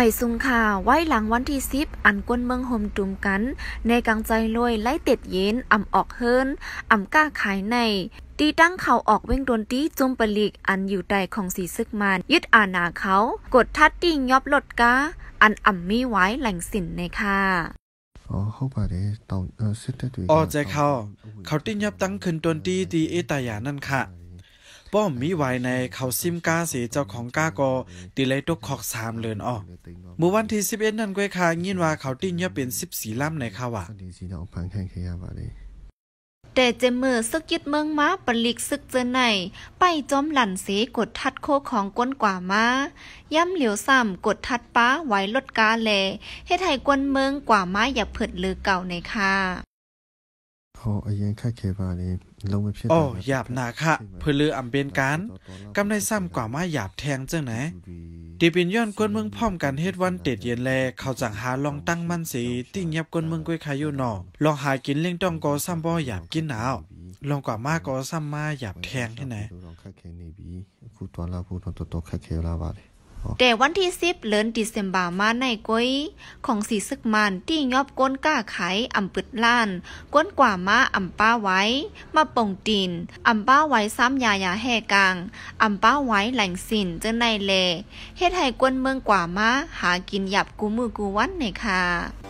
ไม่ซุงข่าวไว้หลังวันที่สิบอันกวนเมืองห่มจุ่มกัน ในกลางใจลอยไล่เต็ดเย็นอ่ำออกเฮิรนอ่ำกล้าขายในตีตั้งเขาออกเว้งดนตีจุมปลีกอันอยู่ใดของสีซึกมันยึดอาณาเขา กดทัดติงยอบลดกาอันอ่ำมีไว้แหล่งสินในค่ะอ๋อเขาไปเด้เต่าเออเซตได้วยอ๋อใจเขาเขาติ้งยับตั้งขึ้นตนตีตีเอตายานั่นค่ะ ป้อมมีไว้ในเขาซิมกาสีเจ้าของกาโกตีเลยตกขอกสามเลือนออกเมื่อวันที่สิบเอ็ดนั่นกวยคายินว่าเขาติ้งย่อเป็นสิบสี่ล่ำในข่าวว่แต่เจมเมอร์ซึกยึดเมืองมาปลิกซึกเจอไหน ไปจอมหลั่นเสกดทัดโคของก้นกว่ามา ย่ำเหลียวซ้ำกดทัดป้าไว้ลดกาแลให้ไทยกวนเมืองกว่ามาอย่าเผิดลือเก่าในค่ะพออายังค่าเคบาเลย อ๋อหยาบหนาค่ะเพื่อลืออำเป็นการกำในซ้ำกว่ามาหยาบแทงเจ้าไหนตีเป็นย้อนกวนเมืองพร้อมกันเฮ็ดวันเต็ดเย็นแลเขาจังหาลองตั้งมันสีติ้งยับกวนเมืองก้อยคาอยู่นอลองหากินเลี้ยงต้องก็ซ้ำบ่หยาบกินหนาวลองกว่ามาก็ซ้ำมาหยาบแทงที่ไหน แต่วันที่สิบเลินดิเซมบามาในก้อยของสีซึกมันที่ยอบก้นก้าไขอ่ำปึดล้าน ก้นกว่ามาอ่ำป้าไว้ มาป่งตินอ่ำป้าไว้ซ้ำยายาแห่กลางอ่ำป้าไว้แหล่งสินเจ้ในเลเฮ็ดให้ก้นเมืองกว่ามาหากินหยับกูมือกูวันในค่ะ